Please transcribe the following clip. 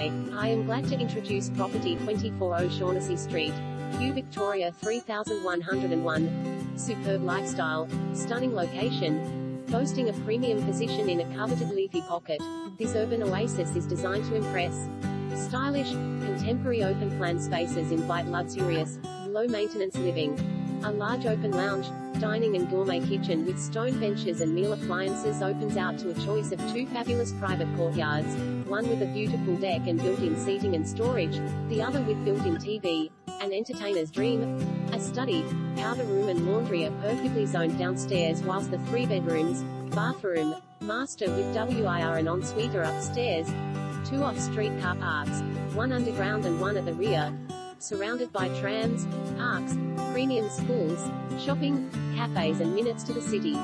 Hi, I am glad to introduce property 24 O'Shaughnessy Street, Kew Victoria 3101. Superb lifestyle, stunning location, boasting a premium position in a coveted leafy pocket, this urban oasis is designed to impress. Stylish, contemporary open-plan spaces invite luxurious, low-maintenance living. A large open lounge, dining and gourmet kitchen with stone benches and Miele appliances opens out to a choice of two fabulous private courtyards, one with a beautiful deck and built-in seating and storage, the other with built-in TV, an entertainer's dream. A study, powder room and laundry are perfectly zoned downstairs whilst the three bedrooms, bathroom, master with WIR and ensuite are upstairs. Two off-street car parks, one underground and one at the rear, surrounded by trams, parks, premium schools, shopping, cafes and minutes to the city.